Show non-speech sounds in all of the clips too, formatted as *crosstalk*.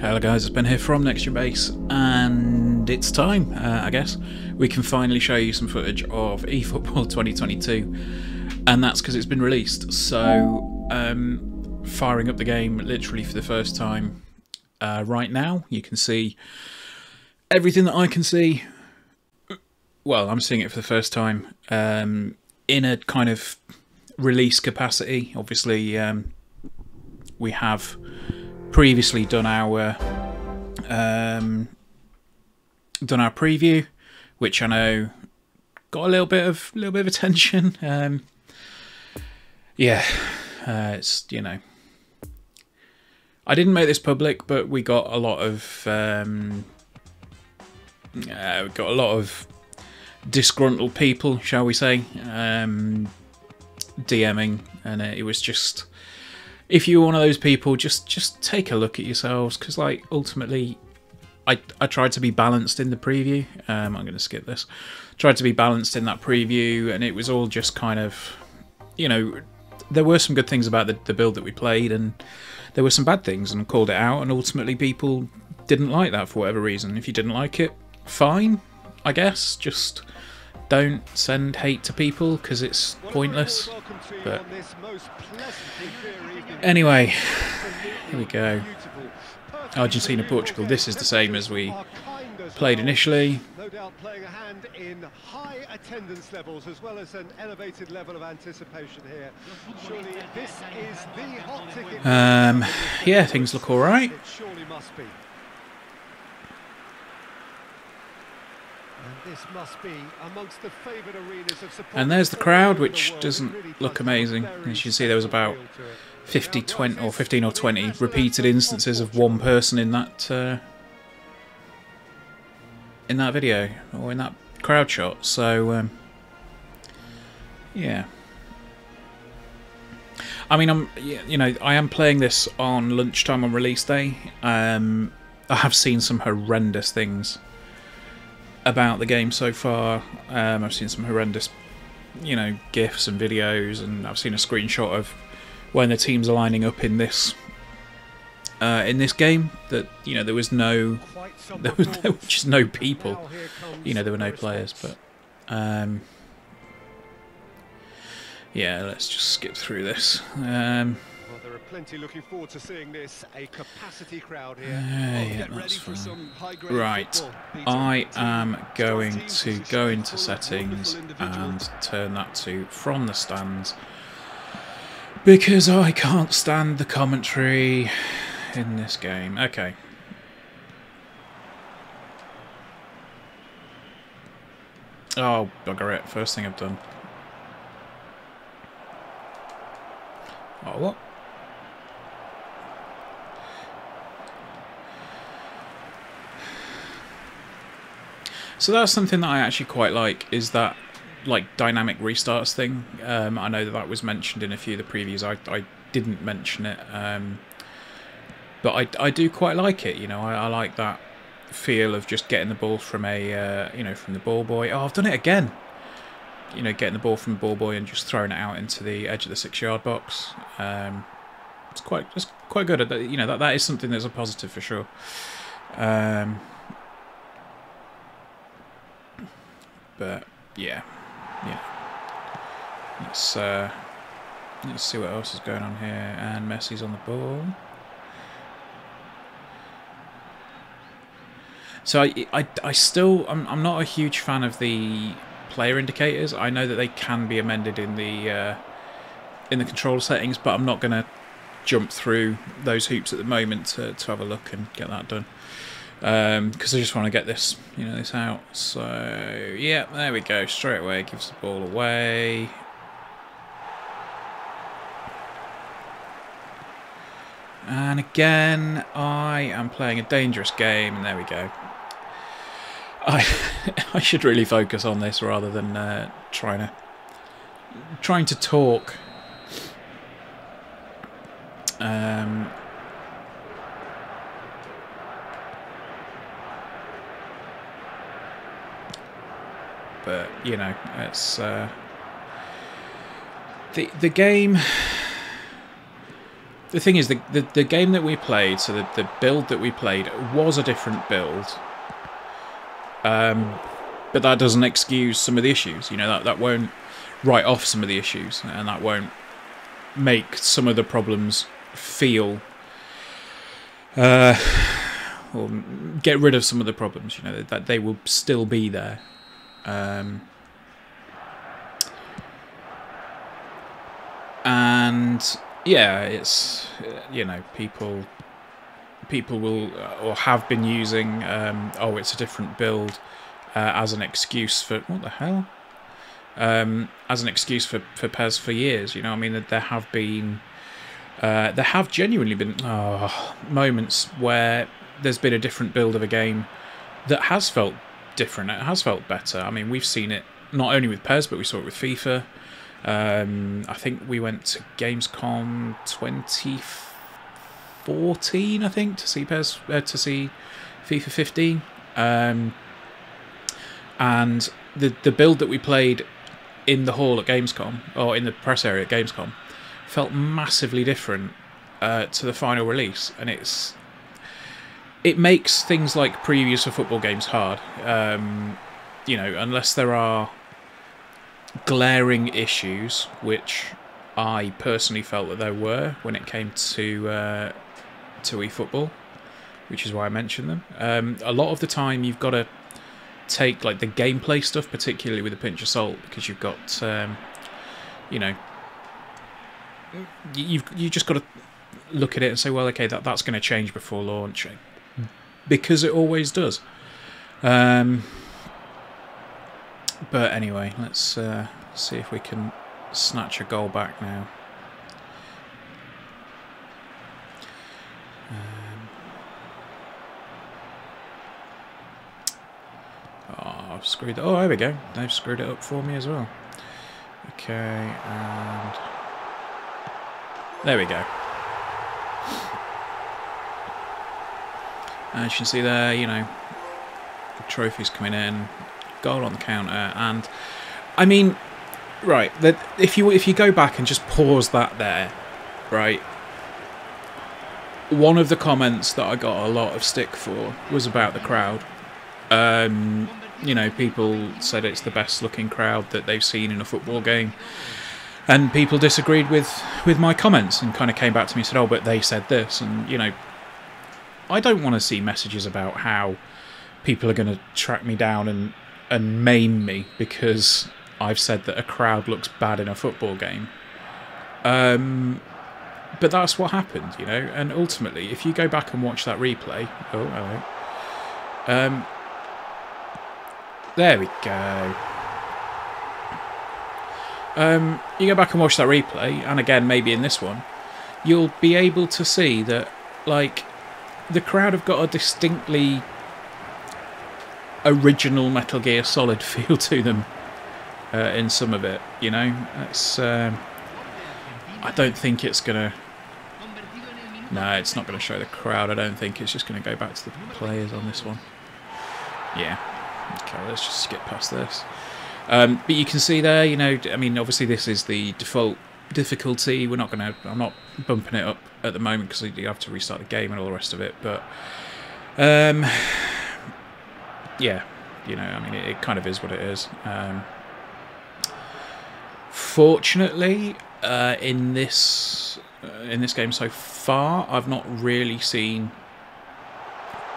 Hello guys, it's Ben here from Next Base, and it's time, uh, I guess. We can finally show you some footage of eFootball *laughs* 2022, and that's because it's been released. So, um, firing up the game literally for the first time uh, right now, you can see everything that I can see. Well, I'm seeing it for the first time um, in a kind of release capacity. Obviously, um, we have previously done our um, done our preview, which I know got a little bit of little bit of attention. *laughs* Um, yeah, uh, it's you know, I didn't make this public, but we got a lot of um, uh, we got a lot of disgruntled people, shall we say, um, DMing, and it was just if you're one of those people, just just take a look at yourselves because, like, ultimately, I I tried to be balanced in the preview. Um, I'm going to skip this. Tried to be balanced in that preview, and it was all just kind of, you know, there were some good things about the, the build that we played, and there were some bad things, and called it out. And ultimately, people didn't like that for whatever reason. If you didn't like it, fine, I guess. Just don't send hate to people because it's pointless. But anyway, here we go. Argentina, Portugal. This is the same as we played initially. No doubt playing a hand in high attendance levels as well as an elevated level of anticipation here. Surely this is the hot ticket. Um, yeah, things look all right. It surely must be. And this must be amongst the favoured arenas of support. And there's the crowd, which doesn't look amazing. As you can see, there was about feel 50, 20, or 15 or 20 repeated instances of one person in that uh, in that video or in that crowd shot. So um, yeah. I mean, I'm you know I am playing this on lunchtime on release day. Um, I have seen some horrendous things about the game so far. Um, I've seen some horrendous, you know, gifs and videos, and I've seen a screenshot of when the teams are lining up in this uh, in this game. That you know there was no there was, there *laughs* were just no people. You know there were no players, but um, yeah, let's just skip through this. Um, plenty looking forward to seeing this. A capacity crowd here. Well, yeah, that's for fine. some high-grade Right. I am going to go into settings and turn that to from the stands because I can't stand the commentary in this game. Okay. Oh, bugger it. First thing I've done. Oh, what? So that's something that I actually quite like is that like dynamic restarts thing. Um, I know that that was mentioned in a few of the previews. I, I didn't mention it, um, but I, I do quite like it. You know, I, I like that feel of just getting the ball from a uh, you know from the ball boy. Oh, I've done it again. You know, getting the ball from the ball boy and just throwing it out into the edge of the six yard box. Um, it's quite it's quite good. You know that that is something that's a positive for sure. Um, but yeah, yeah. Let's uh, let's see what else is going on here. And Messi's on the ball. So I, I, I still I'm, I'm not a huge fan of the player indicators. I know that they can be amended in the uh, in the control settings, but I'm not gonna jump through those hoops at the moment to, to have a look and get that done because I just want to get this, you know, this out. So yeah, there we go. Straight away, gives the ball away. And again, I am playing a dangerous game, and there we go. I *laughs* I should really focus on this rather than uh, trying to trying to talk. Um, but you know it's uh, the the game the thing is, the, the, the game that we played, so the, the build that we played was a different build. Um, but that doesn't excuse some of the issues. You know, that, that won't write off some of the issues, and that won't make some of the problems feel. Uh, or get rid of some of the problems. You know that they will still be there. Um, and yeah, it's you know people people will or have been using um, oh it's a different build uh, as an excuse for what the hell um, as an excuse for for PES for years. You know, I mean there have been uh, there have genuinely been oh, moments where there's been a different build of a game that has felt different. It has felt better. I mean, we've seen it not only with PES, but we saw it with FIFA. Um, I think we went to Gamescom 2014, I think, to see PES, uh, to see FIFA 15. Um, and the the build that we played in the hall at Gamescom, or in the press area at Gamescom, felt massively different uh, to the final release, and it's it makes things like previews for football games hard. Um, you know, unless there are glaring issues, which I personally felt that there were when it came to uh, to eFootball, which is why I mentioned them. Um, a lot of the time, you've got to take like the gameplay stuff, particularly with a pinch of salt, because you've got, um, you know, you've you just got to look at it and say, well, okay, that that's going to change before launching, because it always does. Um, but anyway, let's uh, see if we can snatch a goal back now. Um, oh, I've screwed it. Oh, there we go. They've screwed it up for me as well. Okay, and there we go. As you can see there, you know, trophies coming in, goal on the counter, and I mean, right, that if you if you go back and just pause that there, right. One of the comments that I got a lot of stick for was about the crowd. Um, you know, people said it's the best looking crowd that they've seen in a football game. And people disagreed with, with my comments and kind of came back to me and said, oh, but they said this. And, you know, I don't want to see messages about how people are going to track me down and, and maim me because I've said that a crowd looks bad in a football game. Um, but that's what happened, you know. And ultimately, if you go back and watch that replay, oh, hello. Um, there we go. Um, you go back and watch that replay, and again, maybe in this one, you'll be able to see that, like, the crowd have got a distinctly original Metal Gear Solid *laughs* feel to them uh, in some of it. You know, it's. Um, I don't think it's gonna. No, it's not going to show the crowd. I don't think it's just going to go back to the players on this one. Yeah. Okay, let's just skip past this. Um, but you can see there, you know, I mean, obviously this is the default difficulty. We're not going to. I'm not bumping it up at the moment because you have to restart the game and all the rest of it. But um, yeah, you know, I mean, it, it, kind of is what it is. Um, fortunately, uh, in this uh, in this game so far, I've not really seen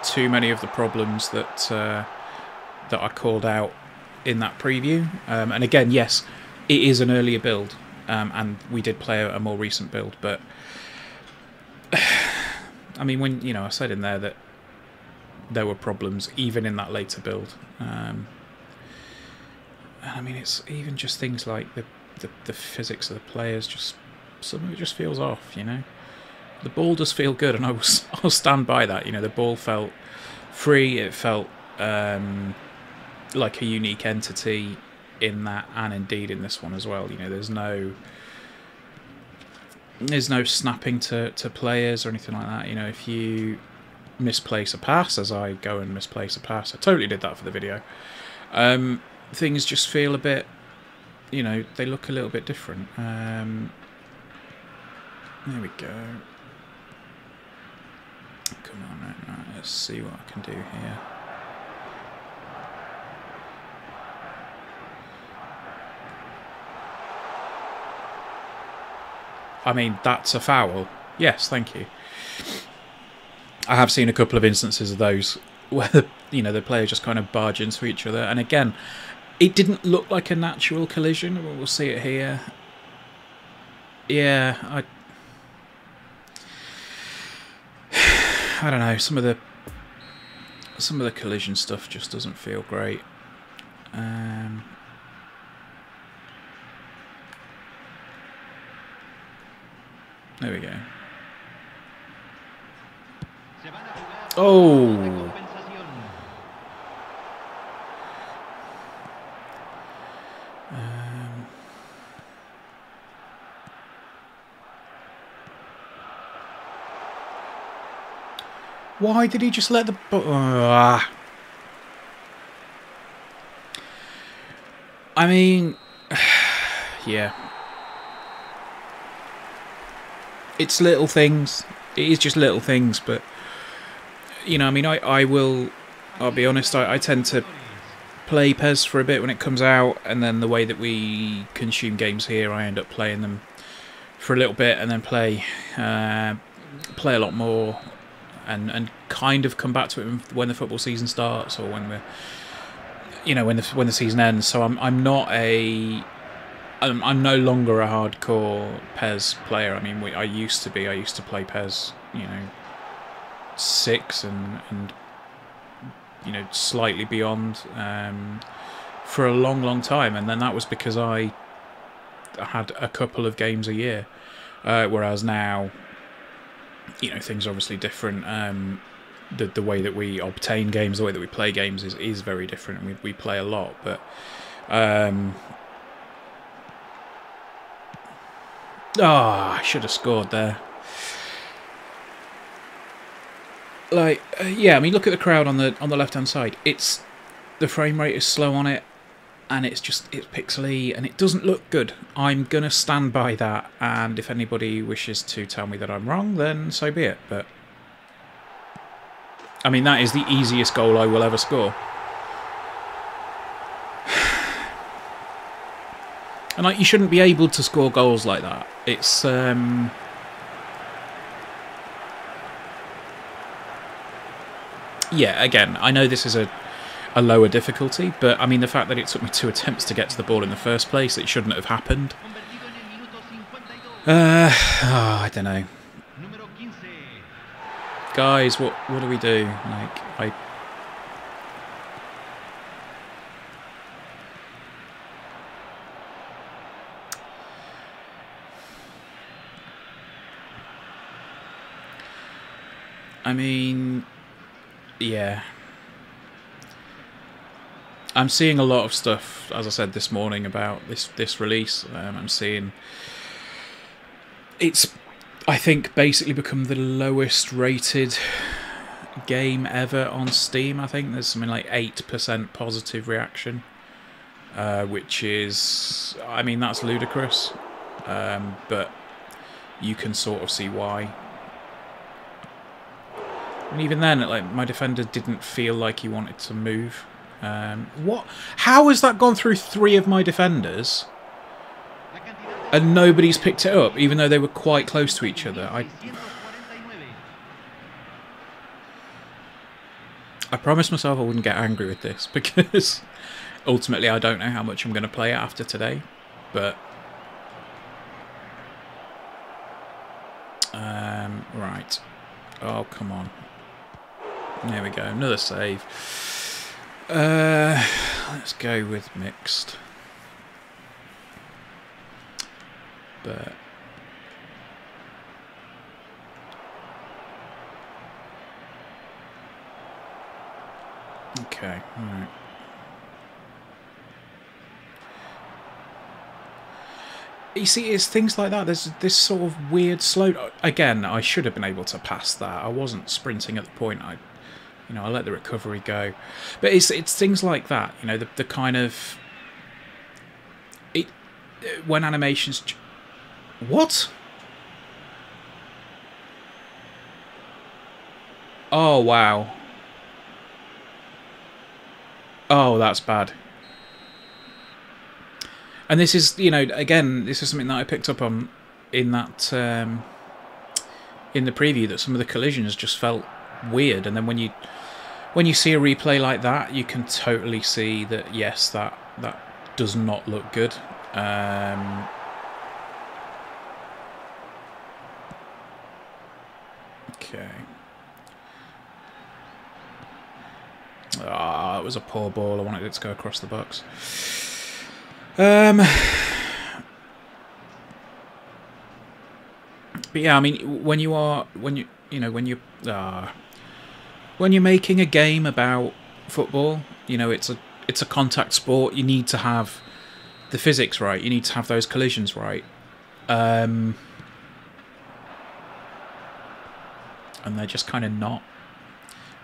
too many of the problems that uh, that I called out in that preview. Um, and again, yes, it is an earlier build, um, and we did play a, a, more recent build. But *sighs* I mean, when you know, I said in there that there were problems even in that later build. Um, and I mean, it's even just things like the, the the physics of the players. Just some of it just feels off. You know, the ball does feel good, and I will *laughs* I'll stand by that. You know, the ball felt free. It felt um, like a unique entity in that and indeed in this one as well. You know, there's no there's no snapping to, to players or anything like that. You know, if you misplace a pass, as I go and misplace a pass, I totally did that for the video. Um, things just feel a bit, you know, they look a little bit different. Um, there we go. come on, right, right, let's see what I can do here. I mean, that's a foul. Yes, thank you. I have seen a couple of instances of those where the, you know the player just kind of barge into each other, and again, it didn't look like a natural collision. We'll see it here. Yeah, I. *sighs* I don't know. Some of the some of the collision stuff just doesn't feel great. Um, there we go. Oh. Um, why did he just let the... Uh, I mean... *sighs* yeah. It's little things. It is just little things, but... You know, I mean, I, I will... I'll be honest, I, I tend to play PES for a bit when it comes out, and then the way that we consume games here, I end up playing them for a little bit, and then play uh, play a lot more, and and kind of come back to it when the football season starts or when the you know when the when the season ends. So I'm I'm not a I'm, I'm no longer a hardcore PES player. I mean, we, I used to be. I used to play PES, you know, six and and you know slightly beyond um, for a long, long time, and then that was because I had a couple of games a year, uh, whereas now, you know, things are obviously different. Um, the the way that we obtain games, the way that we play games is is very different, we we play a lot, but. Um, Oh, I should have scored there. Like, uh, yeah, I mean, look at the crowd on the on the left hand side. It's the frame rate is slow on it, and it's just it's pixely, and it doesn't look good. I'm gonna stand by that, and if anybody wishes to tell me that I'm wrong, then so be it. But I mean, that is the easiest goal I will ever score. And like, you shouldn't be able to score goals like that. It's um, yeah. Again, I know this is a a lower difficulty, but I mean the fact that it took me two *laughs* attempts to get to the ball in the first place, it shouldn't have happened. Uh, oh, I don't know. Guys, what what do we do? Like, I I mean, yeah. I'm seeing a lot of stuff, as I said this morning, about this this release. Um, I'm seeing it's, I think, basically become the lowest rated game ever on Steam. I think there's something like eight percent positive reaction, uh, which is, I mean, that's ludicrous, um, but you can sort of see why. And even then, like my defender didn't feel like he wanted to move. Um, what? How has that gone through three of my defenders? And nobody's picked it up, even though they were quite close to each other. I, I promised myself I wouldn't get angry with this *laughs* because ultimately I don't know how much I'm going to play after today. But um, right. Oh come on. There we go, another save. Uh, let's go with mixed. But okay, all right. You see, it's things like that. There's this sort of weird slow. Again, I should have been able to pass that. I wasn't sprinting at the point I you know, I let the recovery go. But it's it's things like that, you know, the the kind of it uh, when animations what? Oh, wow. Oh, that's bad. And this is, you know, again, this is something that I picked up on in that um, in the preview that some of the collisions just felt weird, and then when you when you see a replay like that, you can totally see that yes, that that does not look good. Um, okay. Ah, oh, it was a poor ball. I wanted it to go across the box. Um, but yeah, I mean, when you are when you you know when you uh, when you're making a game about football, you know it's a it's a contact sport. You need to have the physics right. You need to have those collisions right. Um, and they're just kind of not.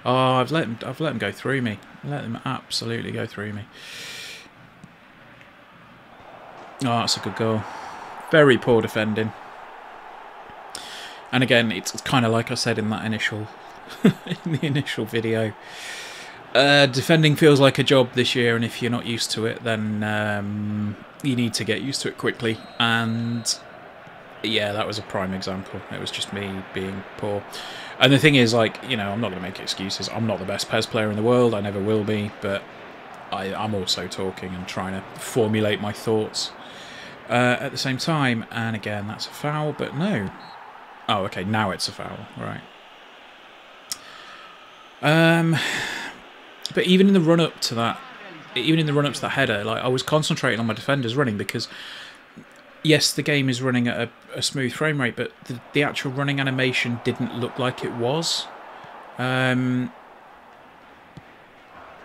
Oh, I've let them. I've let them go through me. Let them absolutely go through me. Oh, that's a good goal. Very poor defending. And again, it's kind of like I said in that initial, *laughs* in the initial video. Uh, defending feels like a job this year, and if you're not used to it, then um, you need to get used to it quickly. And yeah, that was a prime example. It was just me being poor. And the thing is, like, you know, I'm not going to make excuses. I'm not the best PES player in the world. I never will be. But I, I'm also talking and trying to formulate my thoughts uh, at the same time. And again, that's a foul, but no. Oh, okay, now it's a foul, right. Um, but even in the run up to that, even in the run up to that header, like I was concentrating on my defenders running because, yes, the game is running at a, a smooth frame rate, but the, the, actual running animation didn't look like it was. Um,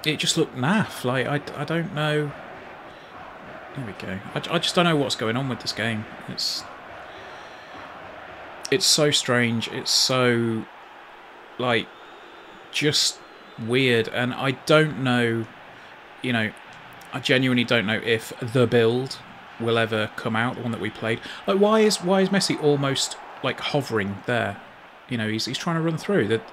it just looked naff. Like I, I don't know. There we go. I, I just don't know what's going on with this game. It's it's so strange. It's so like just weird, and I don't know. You know, I genuinely don't know if the build will ever come out. The one that we played. Like, why is why is Messi almost like hovering there? You know, he's he's trying to run through. That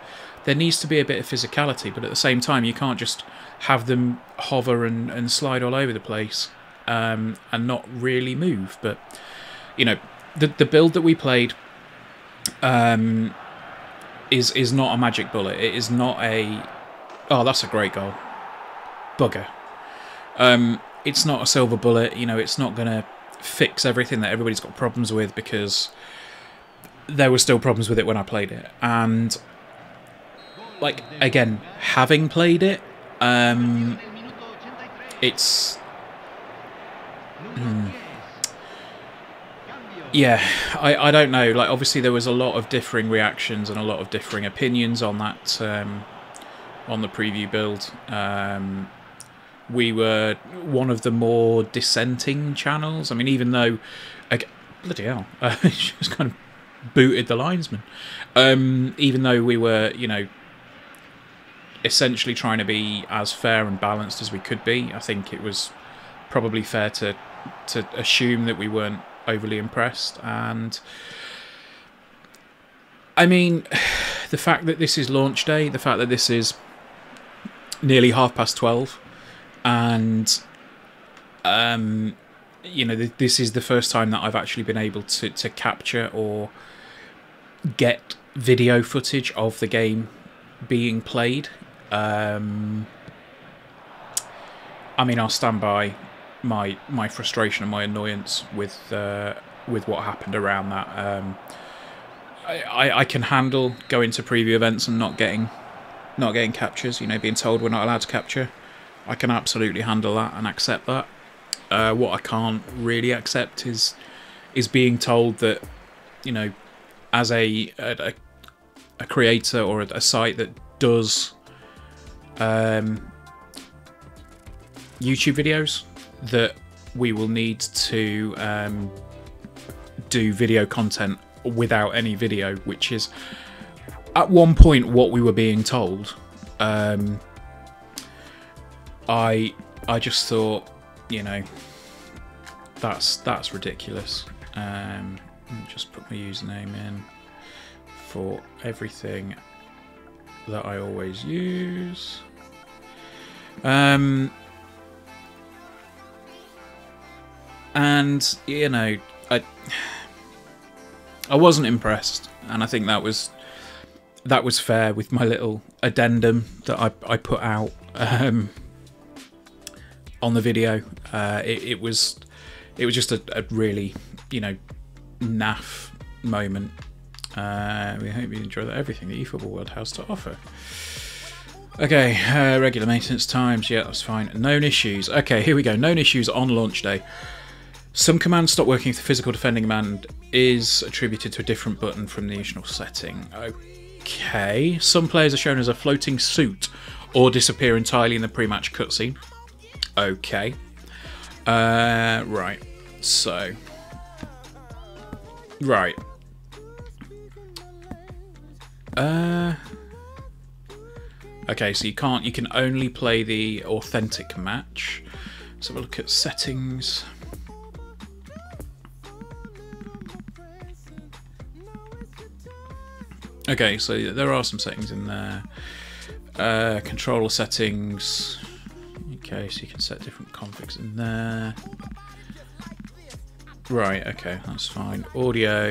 there needs to be a bit of physicality, but at the same time, you can't just have them hover and, and slide all over the place um, and not really move. But you know, the the build that we played um, is is not a magic bullet. It is not a oh, that's a great goal, bugger. Um, it's not a silver bullet. You know, it's not to fix everything that everybody's got problems with because there were still problems with it when I played it. And like again, having played it, um, it's Hmm. Yeah, I, I don't know. Like, obviously, there was a lot of differing reactions and a lot of differing opinions on that um, on the preview build. Um, we were one of the more dissenting channels. I mean, even though, like, bloody hell, *laughs* she just kind of booted the linesman. Um, even though we were, you know, essentially trying to be as fair and balanced as we could be, I think it was probably fair to to assume that we weren't overly impressed. And I mean, *sighs* the fact that this is launch day, the fact that this is nearly half past 12, and um, you know, th this is the first time that I've actually been able to, to capture or get video footage of the game being played. Um, I mean, I'll stand by my my frustration and my annoyance with uh, with what happened around that. Um, I, I can handle going to preview events and not getting not getting captures. You know, being told we're not allowed to capture. I can absolutely handle that and accept that. Uh, what I can't really accept is is being told that you know, as a a, a creator or a, a site that does um, YouTube videos that we will need to um, do video content without any video, which is at one point what we were being told. Um, I I just thought, you know, that's that's ridiculous. Um, just put my username in for everything that I always use. Um, and you know, I I wasn't impressed, and I think that was that was fair with my little addendum that I I put out um, on the video. Uh, it, it was it was just a, a really you know naff moment. Uh, we hope you enjoy that everything that eFootball World has to offer. Okay, uh, regular maintenance times. Yeah, that's fine. Known issues. Okay, here we go. Known issues on launch day. Some commands stop working if the physical defending command is attributed to a different button from the initial setting. Okay. Some players are shown as a floating suit or disappear entirely in the pre-match cutscene. Okay. Uh, right. So. Right. Uh. Okay, so you can't. You can only play the authentic match. Let's have a look at settings. Okay, so there are some settings in there. Uh, controller settings. Okay, so you can set different configs in there. Right, okay, that's fine. Audio,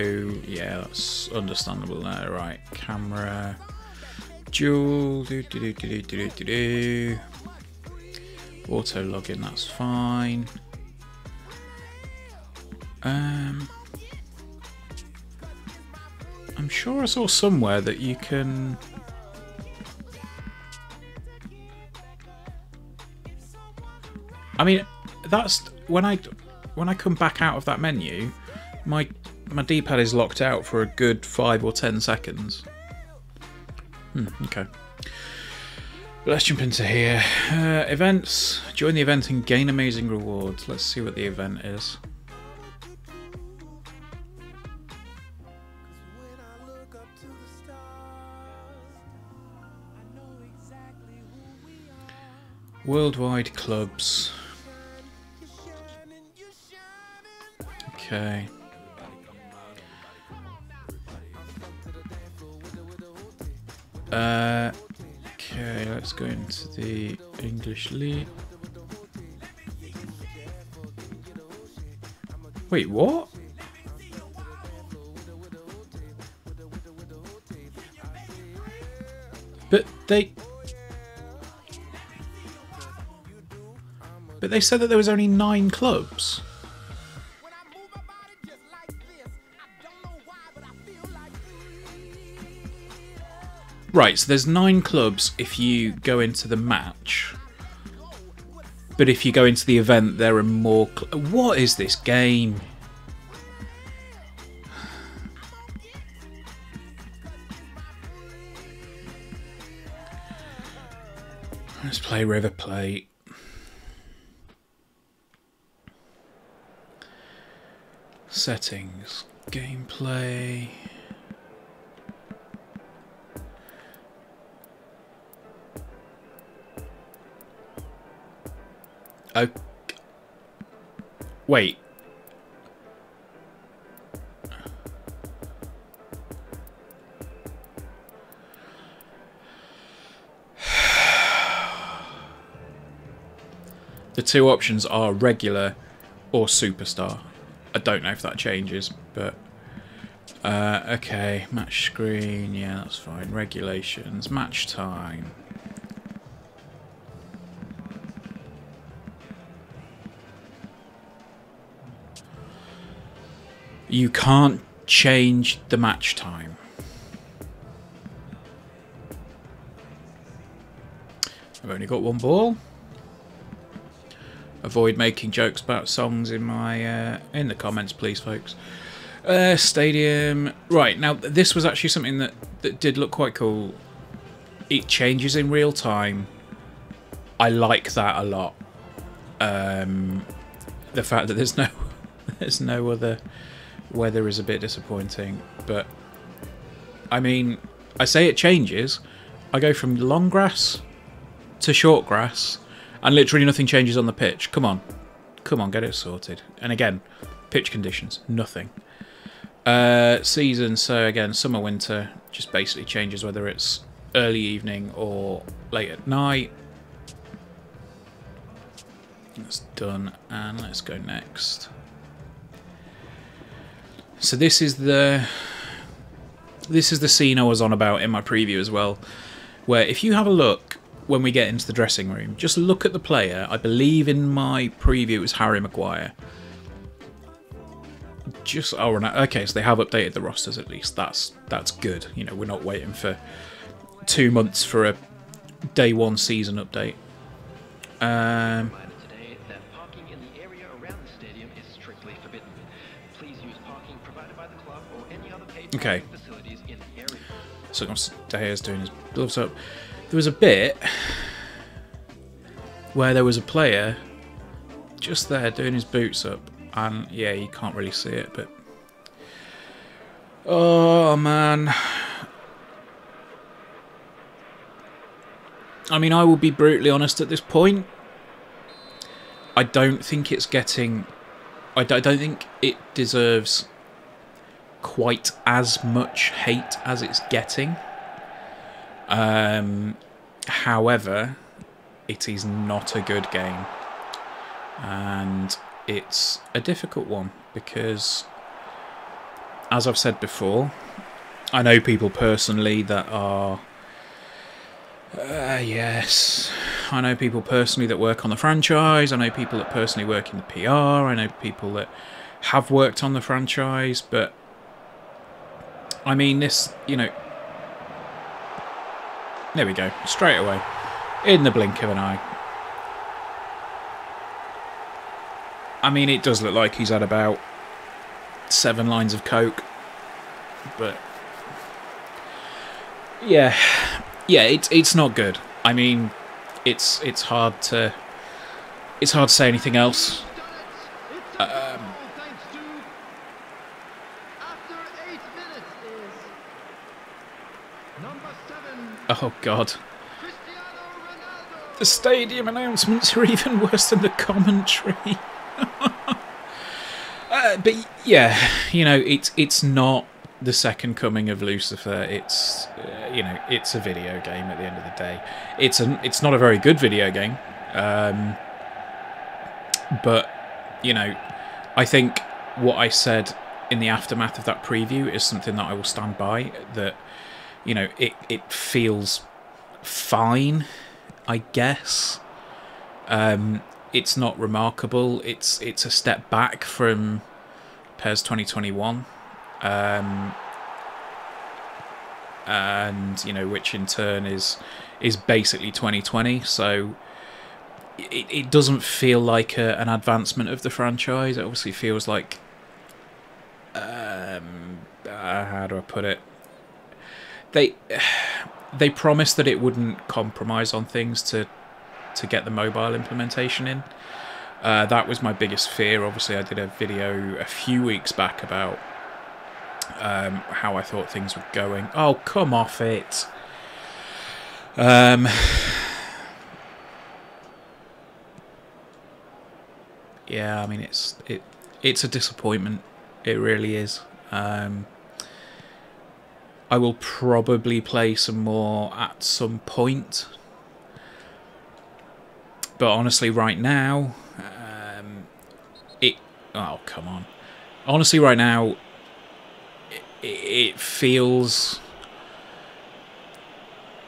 yeah, that's understandable there. Right, camera, dual, do do do do do do do Auto login, that's fine. Um, I'm sure I saw somewhere that you can. I mean, that's when I when I come back out of that menu, my my D-pad is locked out for a good five or ten seconds. Hmm, okay. Let's jump into here. Uh, events. Join the event and gain amazing rewards. Let's see what the event is. Worldwide clubs. Okay. Uh, okay, let's go into the English League. Wait, what? But they... But they said that there was only nine clubs. Right, so there's nine clubs if you go into the match. But if you go into the event, there are more. what is this game? Let's play River Plate. Settings, gameplay. Oh. Wait. *sighs* the two options are regular or superstar. I don't know if that changes, but uh, okay, match screen, yeah, that's fine. Regulations, match time. You can't change the match time. I've only got one ball. Avoid making jokes about songs in my uh, in the comments, please, folks. Uh, stadium. Right now, this was actually something that that did look quite cool. It changes in real time. I like that a lot. Um, the fact that there's no *laughs* there's no other weather is a bit disappointing, but I mean, I say it changes. I go from long grass to short grass, and literally nothing changes on the pitch. Come on, come on, get it sorted. And again, pitch conditions, nothing. Uh, season, so again, summer, winter, just basically changes whether it's early evening or late at night. That's done, and let's go next. So this is the this is the scene I was on about in my preview as well, where if you have a look when we get into the dressing room, just look at the player. I believe in my preview it was Harry Maguire. Just oh okay, so they have updated the rosters at least. That's that's good. You know, we're not waiting for two months for a day one season update. Um, Okay. so De doing his gloves up. There was a bit where there was a player just there doing his boots up, and yeah, you can't really see it, but oh man. I mean, I will be brutally honest at this point. I don't think it's getting. I don't think it deserves quite as much hate as it's getting. Um, however, it is not a good game. And it's a difficult one because, as I've said before, I know people personally that are. Uh, yes. I know people personally that work on the franchise. I know people that personally work in the PR. I know people that have worked on the franchise, but I mean, this, you know. There we go, straight away. In the blink of an eye. I mean, it does look like he's had about seven lines of coke. But. Yeah. Yeah, it's, it's not good. I mean, it's it's hard to. It's hard to say anything else. Oh god. The stadium announcements are even worse than the commentary. *laughs* uh, but yeah, you know, it's it's not the second coming of Lucifer. It's uh, you know, it's a video game at the end of the day. It's an it's not a very good video game. Um, but you know, I think what I said in the aftermath of that preview is something that I will stand by. That you know, it it feels fine, I guess. Um, it's not remarkable. It's it's a step back from PES 2021, um, and you know, which in turn is is basically 2020. So it, it doesn't feel like a, an advancement of the franchise. It obviously feels like um, uh, how do I put it? They *sighs* they promised that it wouldn't compromise on things to to get the mobile implementation in. Uh, that was my biggest fear. Obviously, I did a video a few weeks back about um, how I thought things were going. Oh, come off it. Um, *sighs* yeah, I mean it's it it's a disappointment. It really is. Um, I will probably play some more at some point. But honestly, right now, um, it. Oh, come on. Honestly, right now, it, it feels.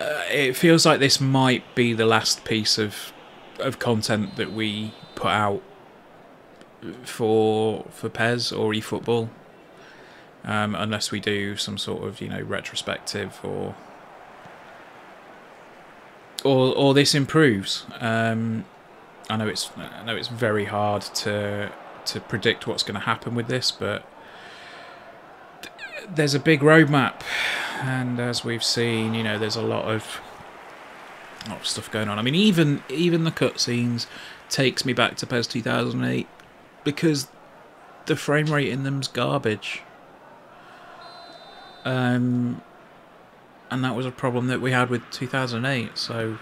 Uh, it feels like this might be the last piece of of content that we put out for for PES or eFootball um, unless we do some sort of you know retrospective or or or this improves. Um, I know it's I know it's very hard to to predict what's going to happen with this, but th- there's a big roadmap, and as we've seen, you know, there's a lot of lot of stuff going on. I mean, even even the cutscenes takes me back to PES 2008 because the frame rate in them's garbage. Um, and that was a problem that we had with 2008. So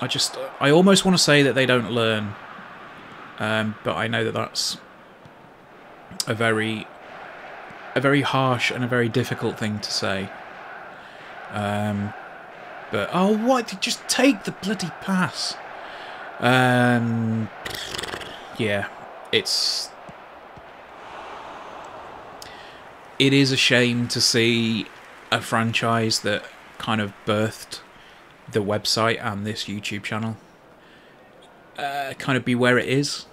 I just, I almost want to say that they don't learn, um, but I know that that's a very, a very harsh and a very difficult thing to say. Um, but oh, why did just take the bloody pass? Um, yeah, it's it is a shame to see a franchise that kind of birthed the website and this YouTube channel uh, kind of be where it is.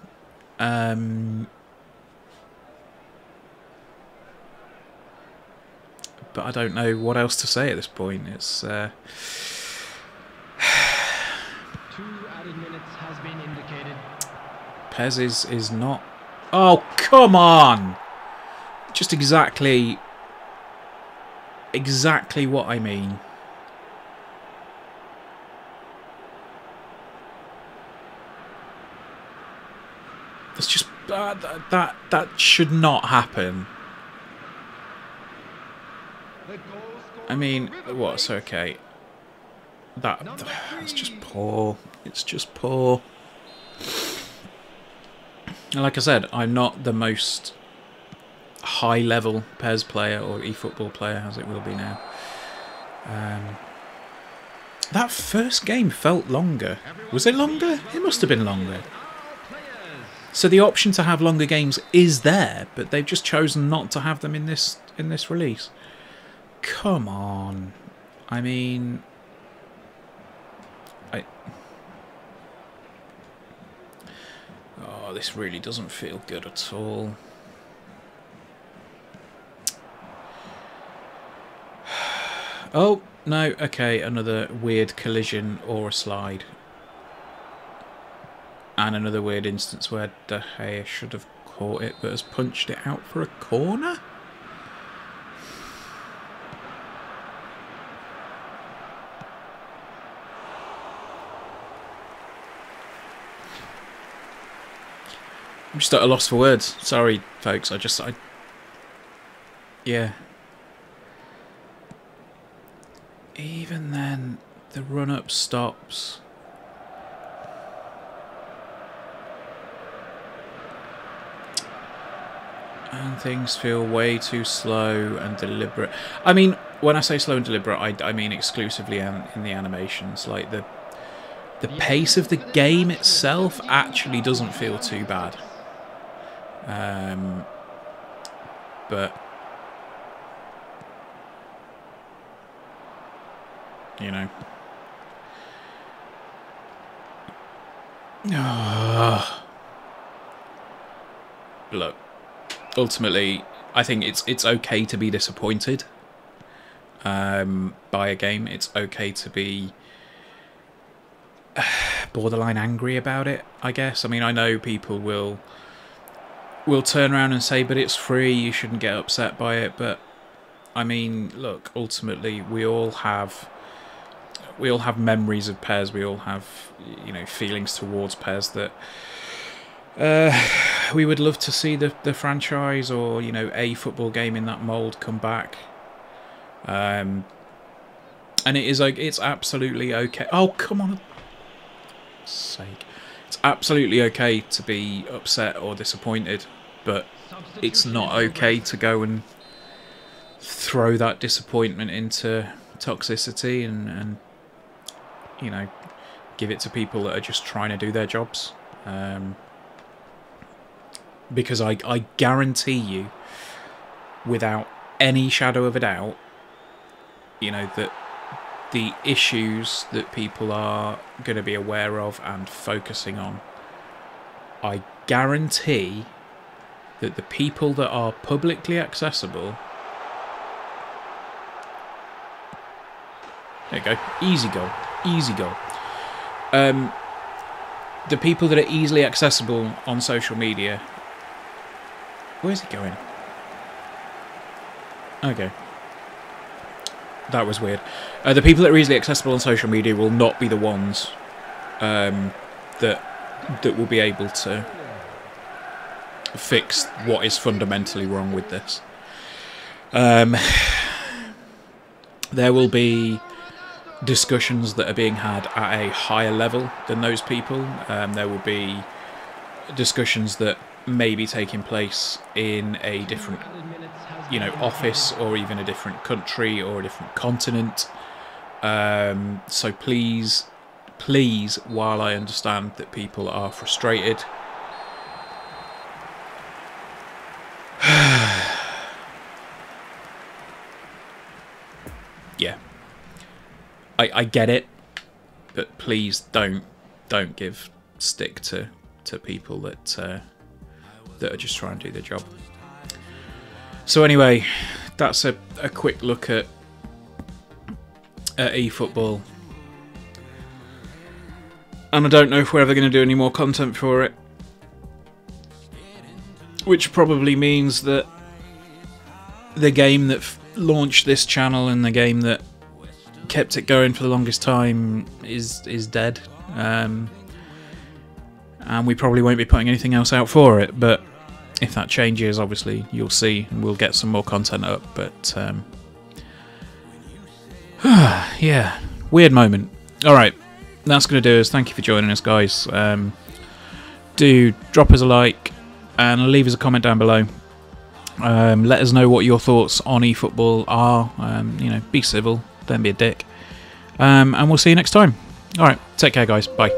Um, but I don't know what else to say at this point. It's uh, *sighs* Two added minutes has been indicated. PES is is not. Oh come on! Just exactly, exactly what I mean. That's just uh, that that that should not happen. I mean, what's okay? That it's just poor. It's just poor. And like I said, I'm not the most high level PES player or eFootball player as it will be now. Um, that first game felt longer. Was it longer? It must have been longer. So the option to have longer games is there, but they've just chosen not to have them in this in this release. Come on. I mean I Oh, this really doesn't feel good at all. Oh, no, okay, another weird collision or a slide. And another weird instance where De Gea should have caught it but has punched it out for a corner? I'm just at a loss for words. Sorry, folks. I just, I, yeah. Even then, the run-up stops. And things feel way too slow and deliberate. I mean, when I say slow and deliberate, I, I mean exclusively in, in the animations. Like the the pace of the game itself actually doesn't feel too bad. Um, but you know. *sighs* Look, ultimately, I think it's it's okay to be disappointed um, by a game. It's okay to be *sighs* borderline angry about it. I guess. I mean, I know people will will turn around and say, "But it's free. You shouldn't get upset by it." But I mean, look. Ultimately, we all have we all have memories of PES. We all have you know feelings towards PES that uh, we would love to see the the franchise or you know a football game in that mold come back. Um, and it is like it's absolutely okay. Oh come on, sake! It's absolutely okay to be upset or disappointed, but it's not okay to go and throw that disappointment into toxicity and, and you know give it to people that are just trying to do their jobs. Um, because I, I guarantee you, without any shadow of a doubt, you know, that the issues that people are going to be aware of and focusing on, I guarantee that the people that are publicly accessible. There you go. Easy goal. Easy goal. Um, the people that are easily accessible on social media. Where's it going? Okay. That was weird. Uh, the people that are easily accessible on social media will not be the ones um, that that will be able to fix what is fundamentally wrong with this. Um, *sighs* there will be discussions that are being had at a higher level than those people. Um, there will be discussions that may be taking place in a different, you know, office or even a different country or a different continent. Um, so please, please, while I understand that people are frustrated, yeah, I I get it, but please don't don't give stick to to people that uh, that are just trying to do their job. So anyway, that's a, a quick look at at eFootball. And I don't know if we're ever going to do any more content for it. Which probably means that the game that launched this channel and the game that kept it going for the longest time is is dead. Um, and we probably won't be putting anything else out for it. But if that changes, obviously you'll see, and we'll get some more content up. But um, *sighs* yeah, weird moment. All right, that's gonna do us. Thank you for joining us, guys. Um, do drop us a like and leave us a comment down below. Um, let us know what your thoughts on eFootball are. Um, you know, be civil, don't be a dick. Um, and we'll see you next time. All right, take care, guys. Bye.